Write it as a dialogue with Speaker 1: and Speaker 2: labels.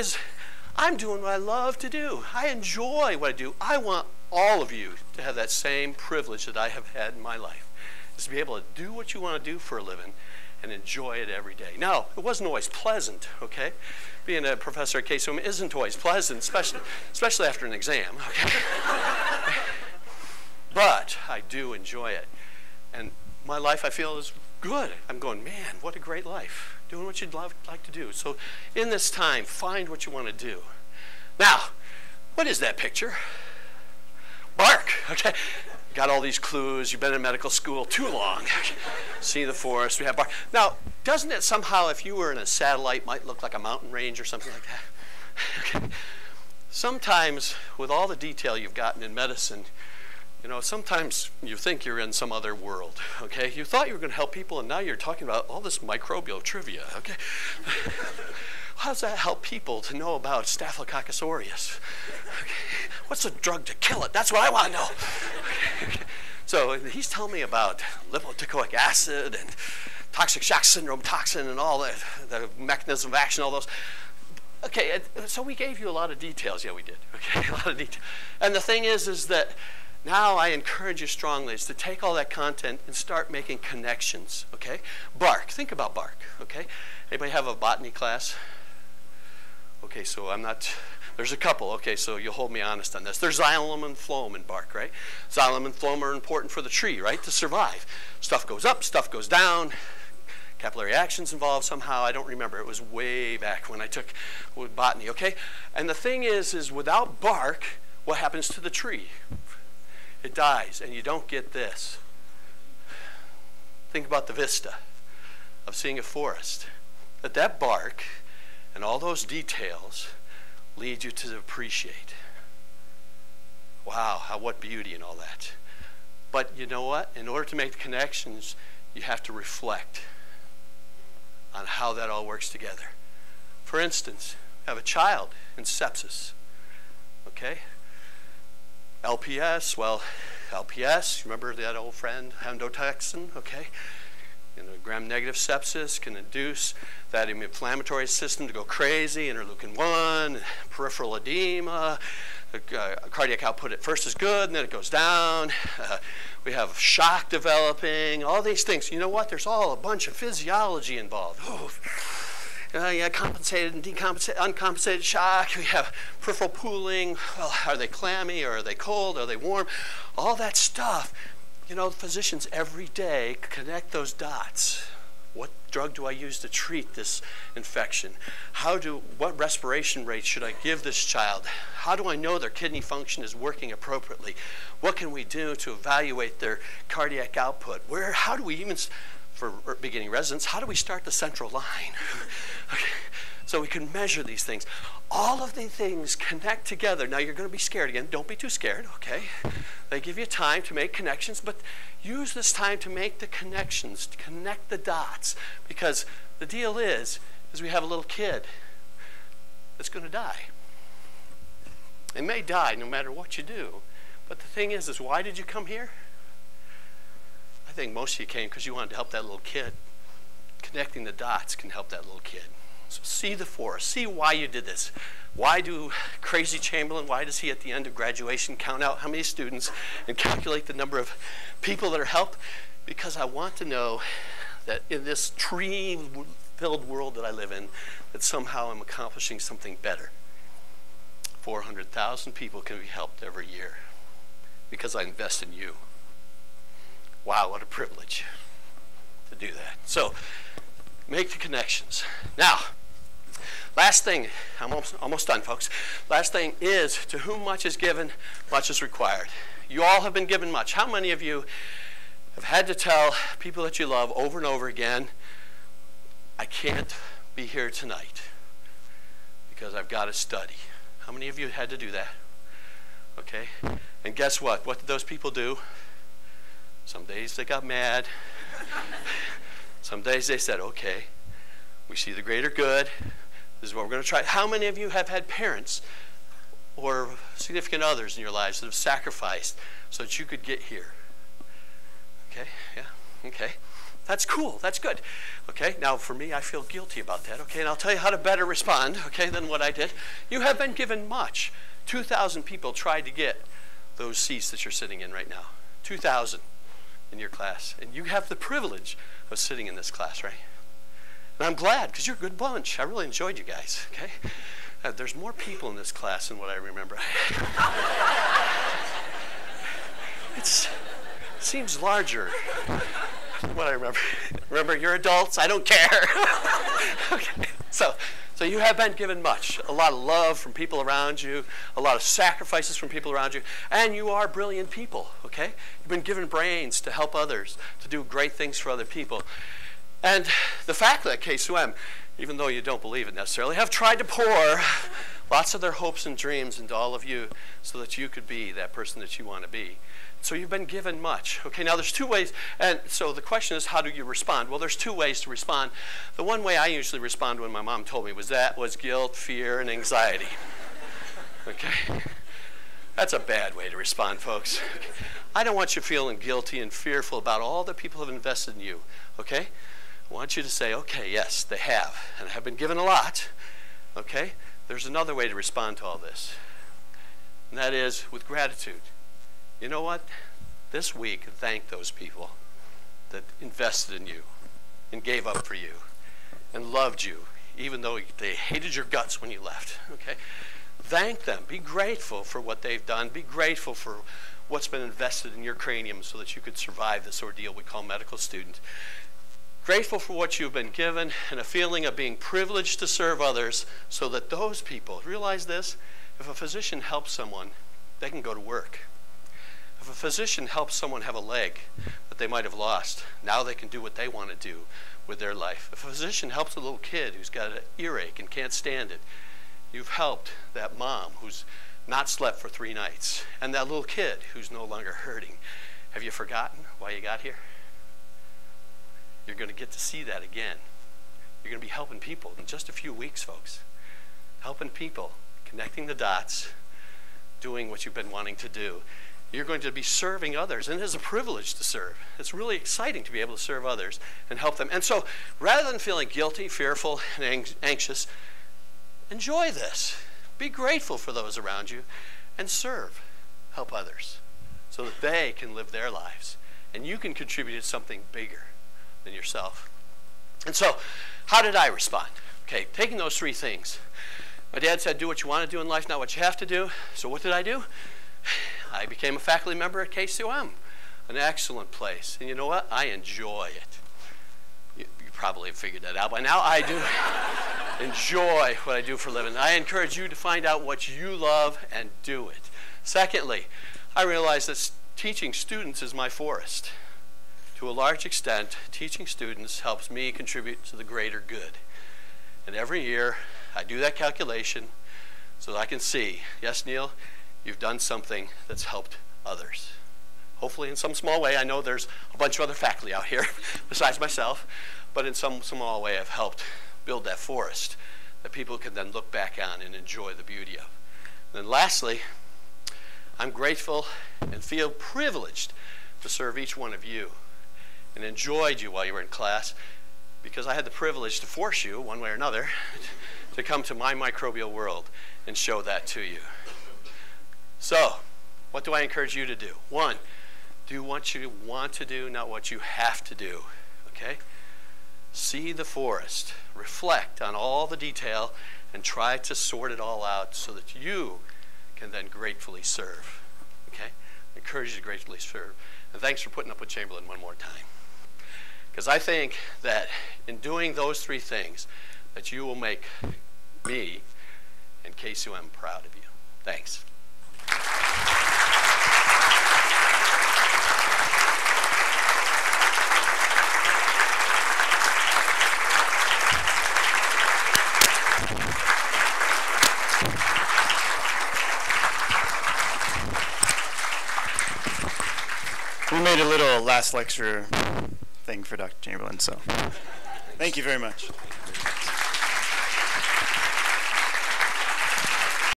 Speaker 1: is I'm doing what I love to do. I enjoy what I do. I want all of you to have that same privilege that I have had in my life, is to be able to do what you want to do for a living and enjoy it every day. Now, it wasn't always pleasant, okay? Being a professor at KCOM isn't always pleasant, especially, especially after an exam, okay? but I do enjoy it. And my life, I feel, is good. I'm going, man, what a great life. Doing what you'd love, like to do. So in this time, find what you want to do. Now, what is that picture? Bark, okay? Got all these clues. You've been in medical school too long. See the forest. We have bark. Now, doesn't it somehow, if you were in a satellite, might look like a mountain range or something like that? okay. Sometimes, with all the detail you've gotten in medicine, you know, sometimes you think you're in some other world, okay? You thought you were going to help people, and now you're talking about all this microbial trivia, okay? How does that help people to know about Staphylococcus aureus? Okay. What's the drug to kill it? That's what I want to know. Okay. So he's telling me about lipoteichoic acid and toxic shock syndrome toxin and all the mechanism of action, all those. Okay, so we gave you a lot of details. Yeah, we did. Okay, a lot of details. And the thing is, is that now I encourage you strongly is to take all that content and start making connections, okay? Bark, think about bark, okay? Anybody have a botany class? Okay, so I'm not, there's a couple, okay, so you'll hold me honest on this. There's xylem and phloem in bark, right? Xylem and phloem are important for the tree, right, to survive. Stuff goes up, stuff goes down, capillary actions involved somehow. I don't remember. It was way back when I took botany, okay? And the thing is, is without bark, what happens to the tree? It dies, and you don't get this. Think about the vista of seeing a forest. That that bark and all those details lead you to appreciate. Wow, how, what beauty and all that. But you know what? In order to make the connections, you have to reflect on how that all works together. For instance, have a child in sepsis. Okay? LPS, well, LPS, remember that old friend, endotoxin, okay? You know, gram-negative sepsis can induce that inflammatory system to go crazy, interleukin 1, peripheral edema, uh, cardiac output at first is good, and then it goes down. Uh, we have shock developing, all these things. You know what? There's all a bunch of physiology involved. Oh uh, yeah, compensated and decompensated, uncompensated shock. We have peripheral pooling. Well, are they clammy or are they cold? Are they warm? All that stuff. You know, physicians every day connect those dots. What drug do I use to treat this infection? How do, what respiration rate should I give this child? How do I know their kidney function is working appropriately? What can we do to evaluate their cardiac output? Where, how do we even for beginning residents, how do we start the central line? Okay. So we can measure these things. All of the things connect together. Now you're going to be scared again. Don't be too scared, okay? They give you time to make connections, but use this time to make the connections, to connect the dots. Because the deal is, is we have a little kid that's going to die. It may die no matter what you do. But the thing is, is why did you come here? I think most of you came because you wanted to help that little kid. Connecting the dots can help that little kid. So see the forest. See why you did this. Why do Crazy Chamberlain, why does he at the end of graduation count out how many students and calculate the number of people that are helped? Because I want to know that in this tree-filled world that I live in, that somehow I'm accomplishing something better. 400,000 people can be helped every year because I invest in you. Wow, what a privilege to do that. So, make the connections. Now, last thing, I'm almost, almost done, folks. Last thing is to whom much is given, much is required. You all have been given much. How many of you have had to tell people that you love over and over again, I can't be here tonight because I've got to study? How many of you had to do that? Okay? And guess what? What did those people do? Some days they got mad. Some days they said, okay, we see the greater good. This is what we're going to try. How many of you have had parents or significant others in your lives that have sacrificed so that you could get here? Okay, yeah, okay. That's cool. That's good. Okay, now for me, I feel guilty about that. Okay, and I'll tell you how to better respond, okay, than what I did. You have been given much. 2,000 people tried to get those seats that you're sitting in right now. 2,000 in your class. And you have the privilege of sitting in this class, right? And I'm glad because you're a good bunch. I really enjoyed you guys, okay? Uh, there's more people in this class than what I remember. it seems larger than what I remember. Remember, you're adults. I don't care. okay. So, so you have been given much, a lot of love from people around you, a lot of sacrifices from people around you, and you are brilliant people, okay? You've been given brains to help others, to do great things for other people. And the fact that KCOM, even though you don't believe it necessarily, have tried to pour lots of their hopes and dreams into all of you so that you could be that person that you want to be. So you've been given much. Okay, now there's two ways, and so the question is, how do you respond? Well, there's two ways to respond. The one way I usually respond when my mom told me was that was guilt, fear, and anxiety. Okay? That's a bad way to respond, folks. I don't want you feeling guilty and fearful about all that people have invested in you. Okay? I want you to say, okay, yes, they have, and have been given a lot. Okay? There's another way to respond to all this, and that is with gratitude. You know what? This week, thank those people that invested in you and gave up for you and loved you, even though they hated your guts when you left. Okay? Thank them. Be grateful for what they've done. Be grateful for what's been invested in your cranium so that you could survive this ordeal we call medical student. Grateful for what you've been given and a feeling of being privileged to serve others so that those people realize this if a physician helps someone, they can go to work. If a physician helps someone have a leg that they might have lost, now they can do what they want to do with their life. If a physician helps a little kid who's got an earache and can't stand it, you've helped that mom who's not slept for three nights and that little kid who's no longer hurting. Have you forgotten why you got here? You're going to get to see that again. You're going to be helping people in just a few weeks, folks. Helping people, connecting the dots, doing what you've been wanting to do. You're going to be serving others, and it is a privilege to serve. It's really exciting to be able to serve others and help them. And so, rather than feeling guilty, fearful, and anxious, enjoy this. Be grateful for those around you and serve. Help others so that they can live their lives and you can contribute to something bigger than yourself. And so, how did I respond? Okay, taking those three things. My dad said, do what you want to do in life, not what you have to do. So, what did I do? I became a faculty member at KCOM, an excellent place. And you know what? I enjoy it. You, you probably have figured that out by now. I do enjoy what I do for a living. I encourage you to find out what you love and do it. Secondly, I realize that teaching students is my forest. To a large extent, teaching students helps me contribute to the greater good. And every year, I do that calculation so that I can see, yes, Neal, you've done something that's helped others. Hopefully, in some small way, I know there's a bunch of other faculty out here besides myself, but in some small way, I've helped build that forest that people can then look back on and enjoy the beauty of. And then, lastly, I'm grateful and feel privileged to serve each one of you and enjoyed you while you were in class because I had the privilege to force you, one way or another, to come to my microbial world and show that to you. So, what do I encourage you to do? One, do what you want to do, not what you have to do. Okay? See the forest, reflect on all the detail, and try to sort it all out so that you can then gratefully serve. Okay? I encourage you to gratefully serve. And thanks for putting up with Chamberlain one more time. Because I think that in doing those three things, that you will make me and KCOM proud of you. Thanks.
Speaker 2: We made a little last lecture thing for Dr. Chamberlain, so thank you very much.